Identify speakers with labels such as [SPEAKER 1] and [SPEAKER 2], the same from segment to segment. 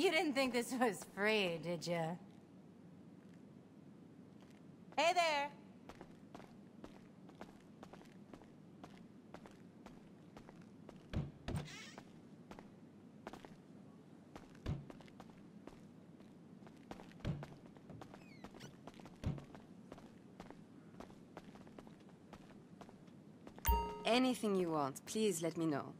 [SPEAKER 1] You didn't think this was free, did you? Hey there!
[SPEAKER 2] Anything you want, please let me know.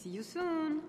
[SPEAKER 2] See you soon.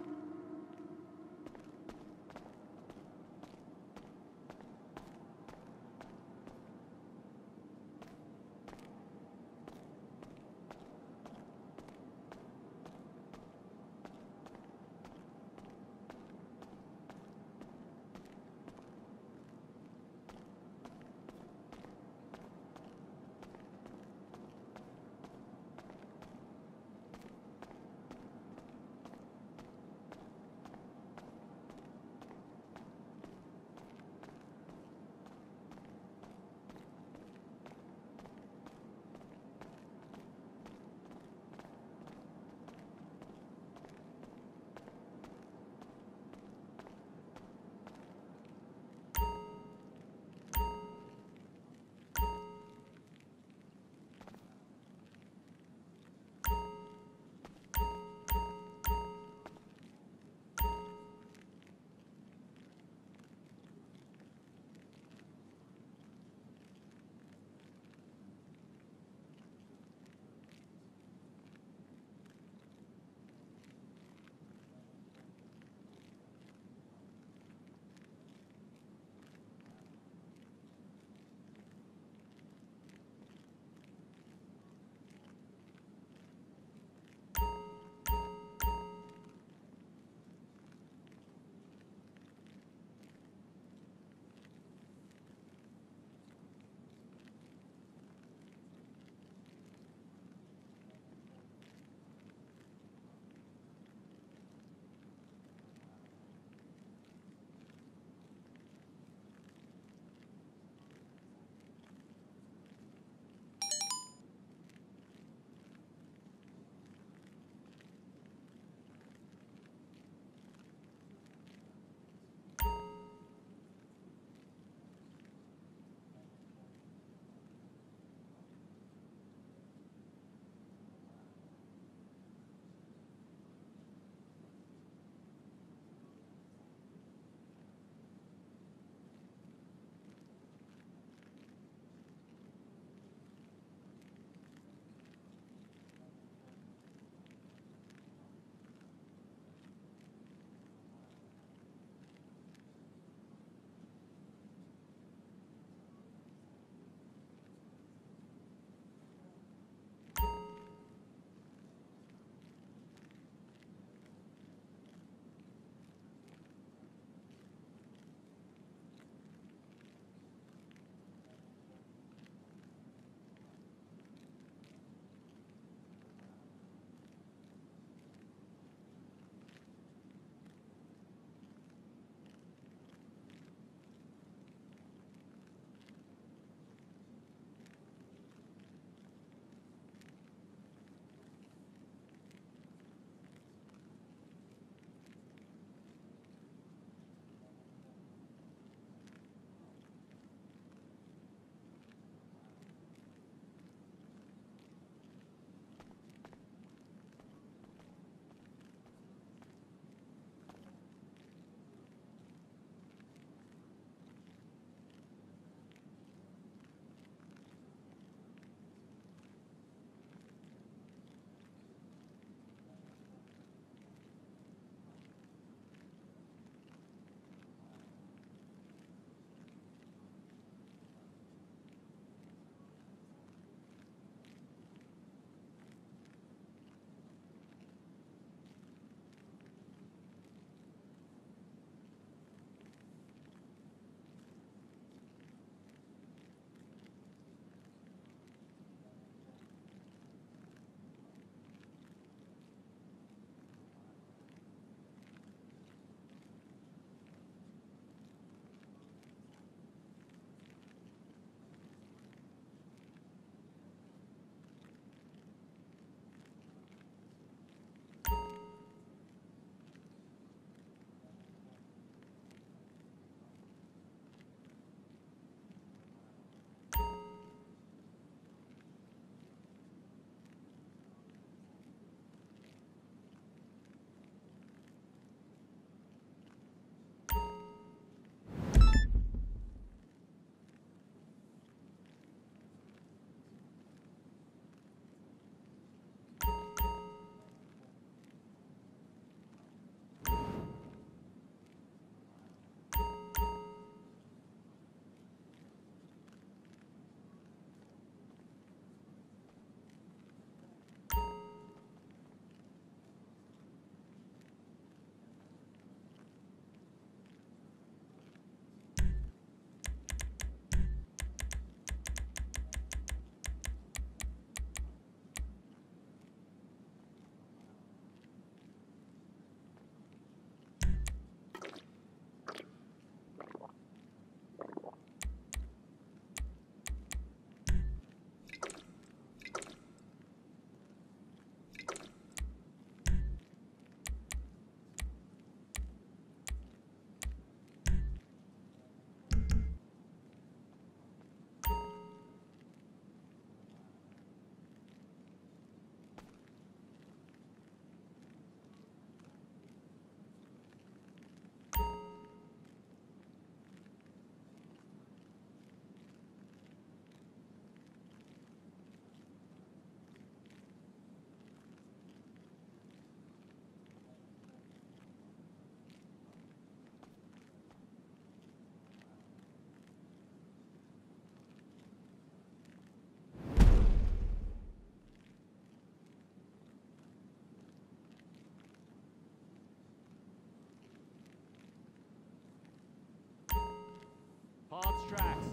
[SPEAKER 2] tracks.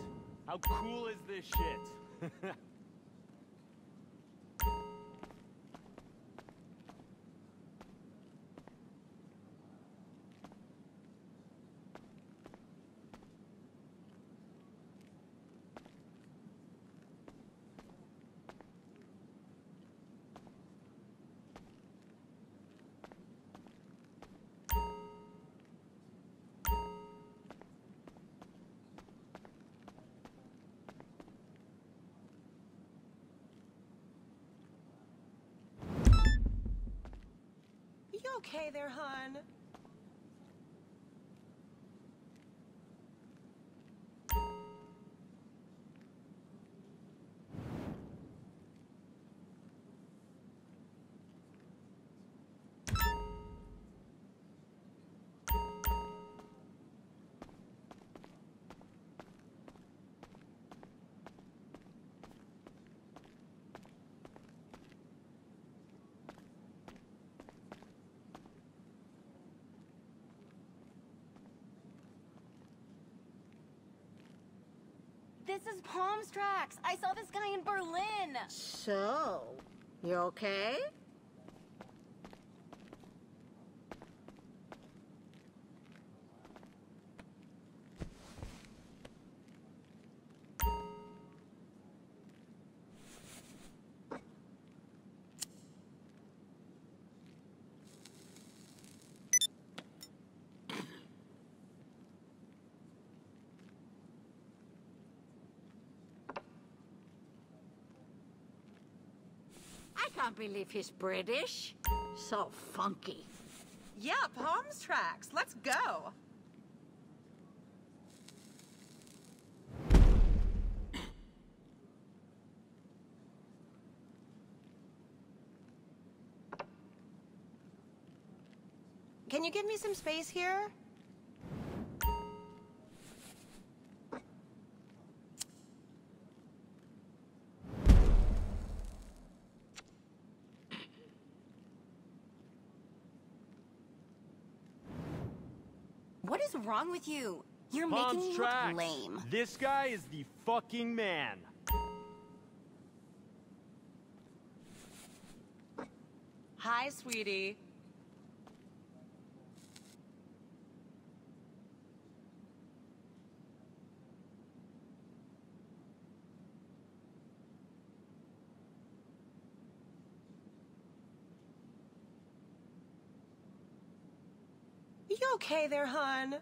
[SPEAKER 3] How cool is this shit?
[SPEAKER 4] okay there, hon?
[SPEAKER 5] This is Palms Trax. I saw this guy in Berlin.
[SPEAKER 2] So, you okay? I can't believe he's British. So funky.
[SPEAKER 4] Yeah, Palms Trax. Let's go. Can you give me some space here?
[SPEAKER 5] Is wrong with you? You're
[SPEAKER 3] Palms
[SPEAKER 5] making me
[SPEAKER 3] tracks.
[SPEAKER 5] look lame.
[SPEAKER 3] This guy is the fucking man.
[SPEAKER 4] Hi, sweetie. You okay there, hon?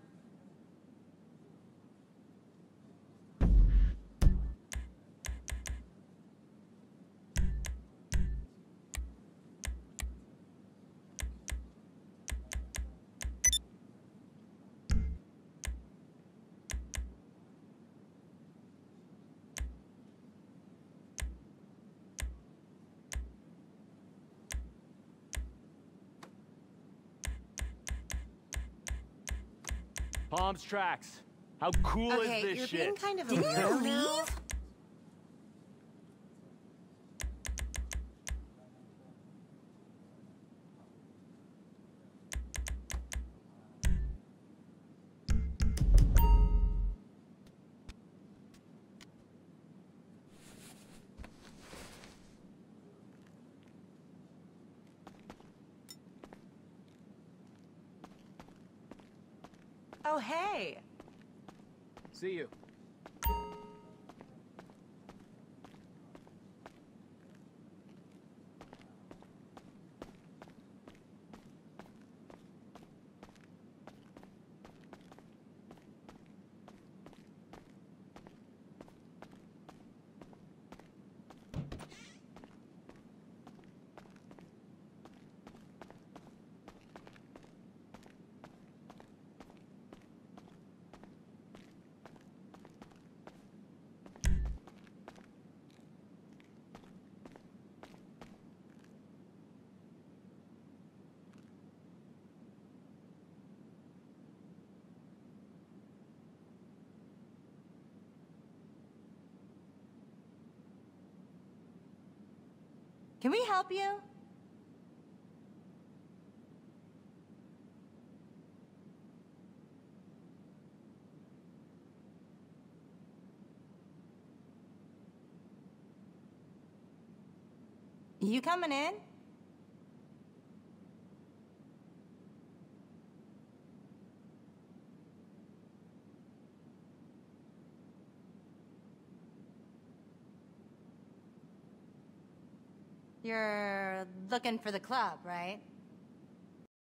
[SPEAKER 3] Palms Trax. How cool
[SPEAKER 4] okay,
[SPEAKER 3] is this
[SPEAKER 4] you're
[SPEAKER 3] shit?
[SPEAKER 4] being kind of a
[SPEAKER 5] Didn't you
[SPEAKER 4] weirdo
[SPEAKER 5] leave?
[SPEAKER 4] Oh, hey.
[SPEAKER 6] See you.
[SPEAKER 1] Can we help you? You coming in? You're looking for the club, right?